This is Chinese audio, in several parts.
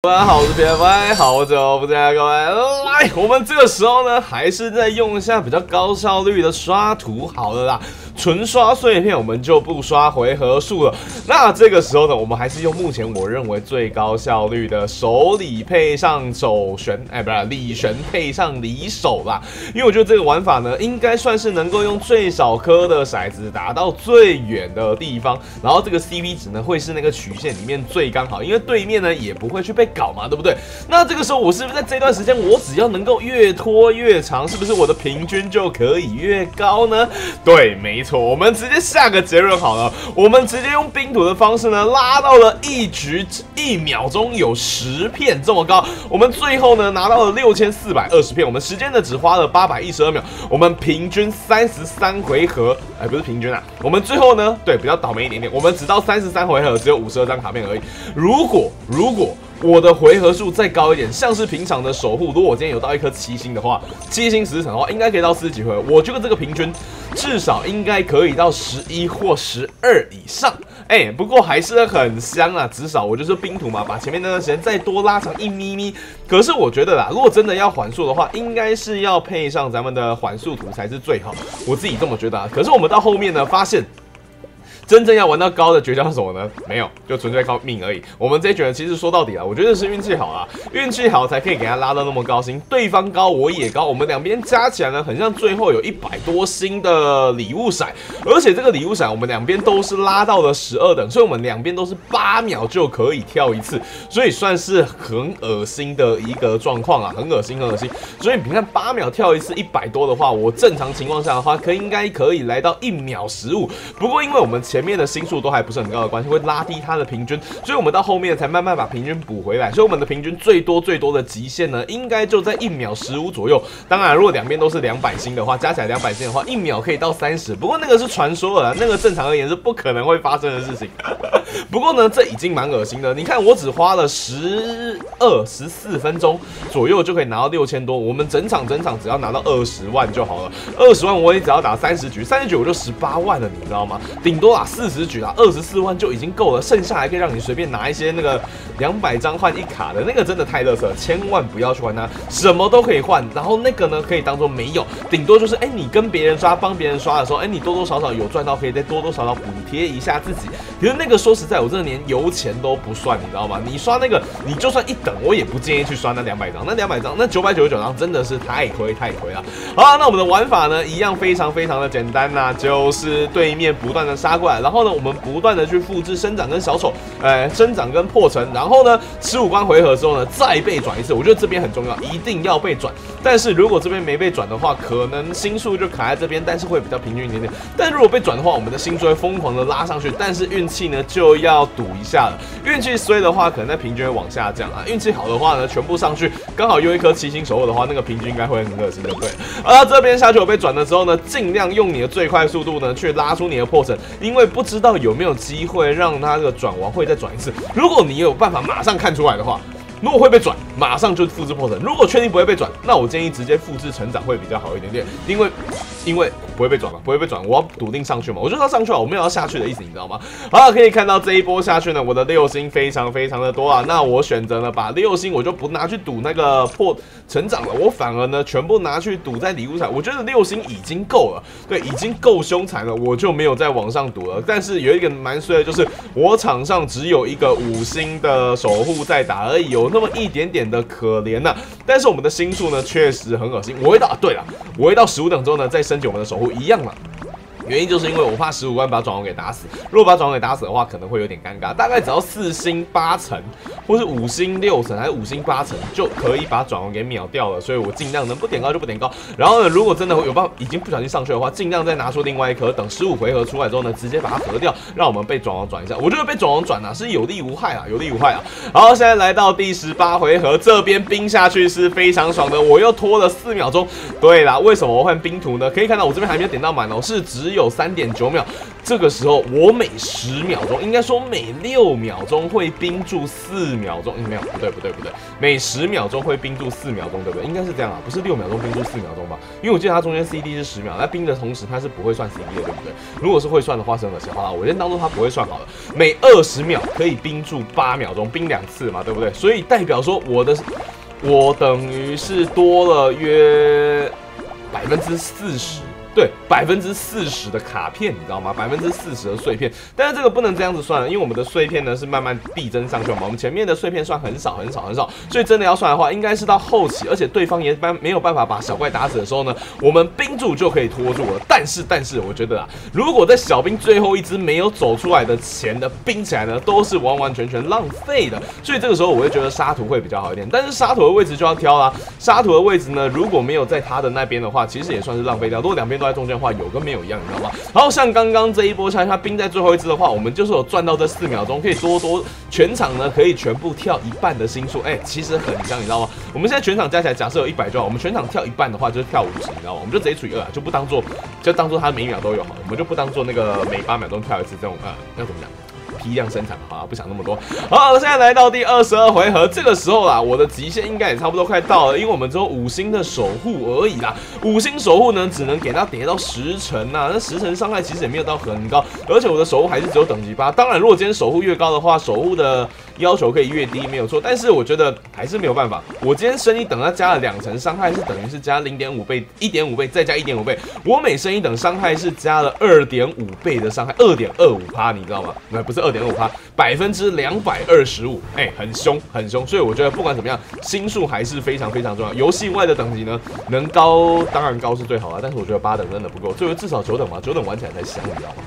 大家好，我是 PFY，好久不见啊，各位来，我们这个时候呢，还是在用一下比较高效率的刷图，好了啦。纯刷碎片，我们就不刷回合数了。那这个时候呢，我们还是用目前我认为最高效率的手里配上手旋，哎，不是里旋配上里手啦。因为我觉得这个玩法呢，应该算是能够用最少颗的骰子打到最远的地方，然后这个 CP 值呢，会是那个曲线里面最刚好，因为对面呢也不会去被搞嘛，对不对？那这个时候我是不是在这段时间，我只要能够越拖越长，是不是我的平均就可以越高呢？对，没错。我们直接下个结论好了，我们直接用冰土的方式呢，拉到了一局一秒钟有十片这么高，我们最后呢拿到了六千四百二十片，我们时间呢只花了八百一十二秒，我们平均三十三回合，哎，不是平均啊，我们最后呢，对，比较倒霉一点点，我们只到三十三回合，只有五十二张卡片而已。如果如果我的回合数再高一点，像是平常的守护，如果我今天有到一颗七星的话，七星十层的话，应该可以到四十几回合。我觉得这个平均至少应该可以到十一或十二以上。哎，不过还是很香啊，至少我就是冰图嘛，把前面那段时间再多拉长一咪咪。可是我觉得啦，如果真的要缓速的话，应该是要配上咱们的缓速图才是最好。我自己这么觉得啊。可是我们到后面呢，发现。真正要玩到高的绝招是什么呢？没有，就纯粹靠命而已。我们这一局其实说到底啊，我觉得是运气好啊，运气好才可以给他拉到那么高星。对方高我也高，我们两边加起来呢，很像最后有一百多星的礼物伞，而且这个礼物伞我们两边都是拉到了十二等，所以我们两边都是八秒就可以跳一次，所以算是很恶心的一个状况啊，很恶心，很恶心。所以你看八秒跳一次一百多的话，我正常情况下的话，可应该可以来到一秒十五。不过因为我们前前面的星数都还不是很高的关系，会拉低它的平均，所以我们到后面才慢慢把平均补回来。所以我们的平均最多最多的极限呢，应该就在一秒十五左右。当然，如果两边都是两百星的话，加起来两百星的话，一秒可以到三十。不过那个是传说了，那个正常而言是不可能会发生的事情。不过呢，这已经蛮恶心的。你看，我只花了十二十四分钟左右就可以拿到六千多。我们整场整场只要拿到二十万就好了。二十万我也只要打三十局，三十局我就十八万了，你知道吗？顶多啊。四十局啊，二十四万就已经够了，剩下还可以让你随便拿一些那个两百张换一卡的那个，真的太乐色，千万不要去玩它，什么都可以换。然后那个呢，可以当做没有，顶多就是哎，你跟别人刷，帮别人刷的时候，哎，你多多少少有赚到，可以再多多少少补贴一下自己。其实那个说实在，我真的连油钱都不算，你知道吗？你刷那个，你就算一等，我也不建议去刷那两百张，那两百张，那九百九十九张真的是太亏太亏了。好，那我们的玩法呢，一样非常非常的简单呐，就是对面不断的杀过来。然后呢，我们不断的去复制生长跟小丑，呃，生长跟破城。然后呢，十五关回合之后呢，再被转一次。我觉得这边很重要，一定要被转。但是如果这边没被转的话，可能星数就卡在这边，但是会比较平均一点点。但如果被转的话，我们的星数会疯狂的拉上去。但是运气呢，就要赌一下了。运气衰的话，可能在平均会往下降啊。运气好的话呢，全部上去，刚好又一颗七星守护的话，那个平均应该会很恶心的，对。而这边下去我被转了之后呢，尽量用你的最快速度呢，去拉出你的破城，因为。不知道有没有机会让他这个转完会再转一次？如果你有办法马上看出来的话，如果会被转，马上就复制破城。如果确定不会被转，那我建议直接复制成长会比较好一点点，因为。因为不会被转嘛，不会被转，我要笃定上去嘛，我就要上去了，我没有要下去的意思，你知道吗？好了，可以看到这一波下去呢，我的六星非常非常的多啊。那我选择了，把六星我就不拿去赌那个破成长了，我反而呢全部拿去赌在礼物上。我觉得六星已经够了，对，已经够凶残了，我就没有再往上赌了。但是有一个蛮衰的，就是我场上只有一个五星的守护在打而已，有那么一点点的可怜呐。但是我们的星数呢，确实很恶心。我会到，对了，我会到十五等之后呢，再升级。我们的守护一样了。原因就是因为我怕十五关把转王给打死，如果把转王给打死的话，可能会有点尴尬。大概只要四星八层，或是五星六层，还是五星八层，就可以把转王给秒掉了。所以我尽量能不点高就不点高。然后呢，如果真的有办法，已经不小心上去的话，尽量再拿出另外一颗，等十五回合出来之后呢，直接把它合掉，让我们被转王转一下。我觉得被转王转啊，是有利无害啊，有利无害啊。好，现在来到第十八回合，这边冰下去是非常爽的，我又拖了四秒钟。对啦，为什么我换冰图呢？可以看到我这边还没有点到满哦，是只有。有三点九秒。这个时候我每十秒钟，应该说每六秒钟会冰住四秒钟，没有，不对不对不对，每十秒钟会冰住四秒钟，对不对？应该是这样啊，不是六秒钟冰住四秒钟吧？因为我记得它中间 CD 是十秒，那冰的同时它是不会算 CD 的，对不对？如果是会算的话，是恶心。好了，我先当做它不会算好了。每二十秒可以冰住八秒钟，冰两次嘛，对不对？所以代表说我的我等于是多了约百分之四十。对百分之四十的卡片，你知道吗？百分之四十的碎片，但是这个不能这样子算了，因为我们的碎片呢是慢慢递增上去嘛。我们前面的碎片算很少很少很少，所以真的要算的话，应该是到后期，而且对方也办没有办法把小怪打死的时候呢，我们冰住就可以拖住了。但是但是，我觉得啊，如果在小兵最后一只没有走出来的前的冰起来呢，都是完完全全浪费的。所以这个时候我会觉得沙土会比较好一点。但是沙土的位置就要挑啦，沙土的位置呢，如果没有在他的那边的话，其实也算是浪费掉。如果两边都在中间的话，有跟没有一样，你知道吗？然后像刚刚这一波下来，他冰在最后一只的话，我们就是有赚到这四秒钟，可以多多全场呢可以全部跳一半的心数，哎，其实很香，你知道吗？我们现在全场加起来，假设有一百就好，我们全场跳一半的话就是跳五十，你知道吗？我们就直接除以二，就不当做就当做他每秒都有好，我们就不当做那个每八秒钟跳一次这种呃，要怎么讲？批量生产好不想那么多。好，现在来到第二十二回合，这个时候啦，我的极限应该也差不多快到了，因为我们只有五星的守护而已啦。五星守护呢，只能给它叠到十层呐，那十层伤害其实也没有到很高，而且我的守护还是只有等级八。当然，如果今天守护越高的话，守护的要求可以越低，没有错。但是我觉得还是没有办法。我今天升一等，它加了两层伤害，是等于是加零点五倍、一点五倍，再加一点五倍。我每升一等，伤害是加了二点五倍的伤害，二点二五趴，你知道吗？那不是二。二点五趴，百分之两百二十五，哎，很凶，很凶，所以我觉得不管怎么样，星数还是非常非常重要。游戏外的等级呢，能高当然高是最好了，但是我觉得八等真的不够，最后至少九等嘛，九等玩起来才香，你知道吗？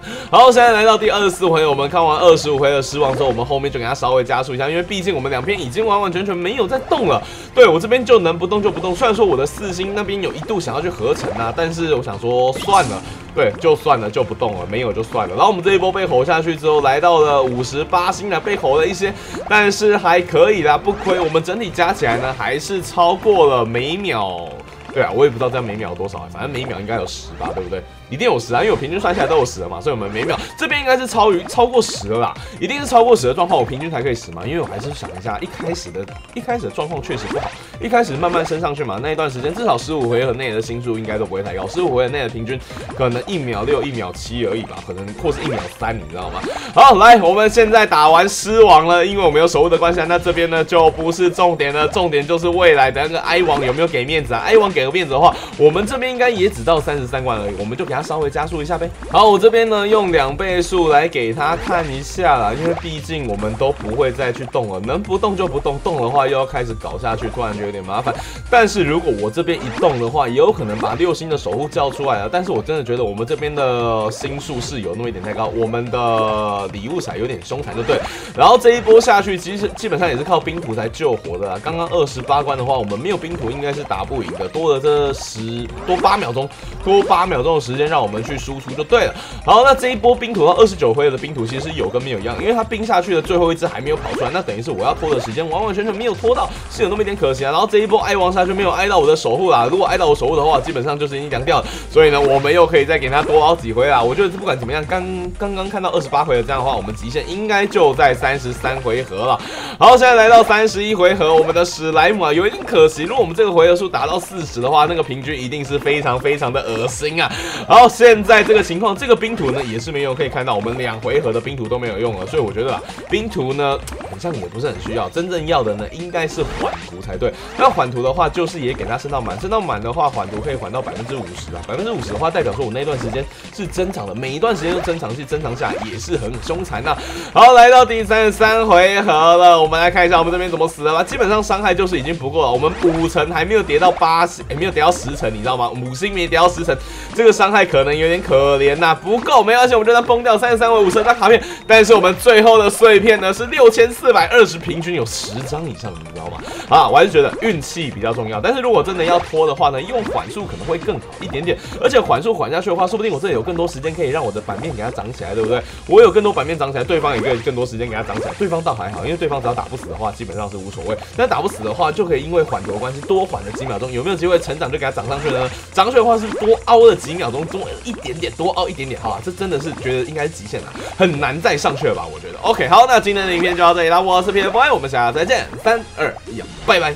好，现在来到第二十四回，我们看完二十五回的失望之后，我们后面就给它稍微加速一下，因为毕竟我们两边已经完完全全没有在动了。对我这边就能不动就不动，虽然说我的四星那边有一度想要去合成啊，但是我想说算了，对，就算了就不动了，没有就算了。然后我们这一波被吼下去之后，来到了五十八星了，被吼了一些，但是还可以啦，不亏。我们整体加起来呢，还是超过了每秒。对啊，我也不知道这样每秒多少，反正每秒应该有十吧，对不对？一定有十啊，因为我平均算下来都有十了嘛，所以我们每秒这边应该是超于超过十了啦，一定是超过十的状况，我平均才可以十嘛。因为我还是想一下，一开始的一开始的状况确实不好，一开始慢慢升上去嘛，那一段时间至少十五回合内的星数应该都不会太高，十五回合内的平均可能一秒六、一秒七而已吧，可能或是一秒三，你知道吗？好，来，我们现在打完狮王了，因为我们有守护的关系，那这边呢就不是重点了，重点就是未来的那个哀王有没有给面子啊？哀王给个面子的话，我们这边应该也只到三十三关而已，我们就给他稍微加速一下呗。好，我这边呢用两倍速来给他看一下啦，因为毕竟我们都不会再去动了，能不动就不动，动的话又要开始搞下去，突然就有点麻烦。但是如果我这边一动的话，也有可能把六星的守护叫出来了。但是我真的觉得我们这边的星数是有那么一点太高，我们的礼物彩有点凶残，就对。然后这一波下去，其实基本上也是靠冰图才救活的啦。刚刚二十八关的话，我们没有冰图应该是打不赢的。多了这十多八秒钟，多八秒钟的时间让我们去输出。就对了，好，那这一波冰土到二十九回合的冰土其实有跟没有一样，因为它冰下去的最后一只还没有跑出来，那等于是我要拖的时间完完全全没有拖到，是有那么一点可惜啊。然后这一波哀王下去没有挨到我的守护啦，如果挨到我守护的话，基本上就是已经凉掉了。所以呢，我们又可以再给他多熬几回啦。我觉得不管怎么样，刚刚刚看到二十八回合这样的话，我们极限应该就在三十三回合了。好，现在来到三十一回合，我们的史莱姆啊有一点可惜，如果我们这个回合数达到四十的话，那个平均一定是非常非常的恶心啊。好，到现在这个。情况这个冰图呢也是没用，可以看到我们两回合的冰图都没有用了，所以我觉得啊冰图呢好像也不是很需要，真正要的呢应该是缓图才对。那缓图的话就是也给它升到满，升到满的话缓图可以缓到百分之五十啊，百分之五十的话代表说我那段时间是增长的，每一段时间都增长，去增长下也是很凶残呐。好，来到第三十三回合了，我们来看一下我们这边怎么死的吧。基本上伤害就是已经不够了，我们五层还没有叠到八十，也没有叠到十层，你知道吗？五星没叠到十层，这个伤害可能有点可。怜呐，不够，没关系，我们就算崩掉三十三位五十张卡片。但是我们最后的碎片呢是六千四百二十，平均有十张以上，你知道吗？啊，我还是觉得运气比较重要。但是如果真的要拖的话呢，用缓速可能会更好一点点。而且缓速缓下去的话，说不定我这里有更多时间可以让我的版面给它长起来，对不对？我有更多版面长起来，对方也可以更多时间给它长起来。对方倒还好，因为对方只要打不死的话，基本上是无所谓。但打不死的话，就可以因为缓的关系多缓了几秒钟。有没有机会成长就给它涨上去呢？涨上的话是多凹了几秒钟，多多一点点，多凹一点点，好吧，这真的是觉得应该是极限了，很难再上去了吧？我觉得。OK，好，那今天的影片就到这里啦，我是 P F Y，我们下次再见，三二一，拜拜。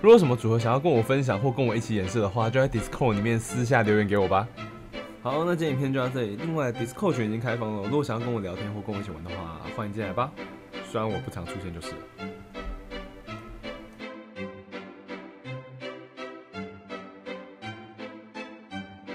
如果什么组合想要跟我分享或跟我一起演示的话，就在 Discord 里面私下留言给我吧。好，那今天影片就到这里。另外，Discord 群已经开放了，如果想要跟我聊天或跟我一起玩的话，欢迎进来吧。虽然我不常出现就是。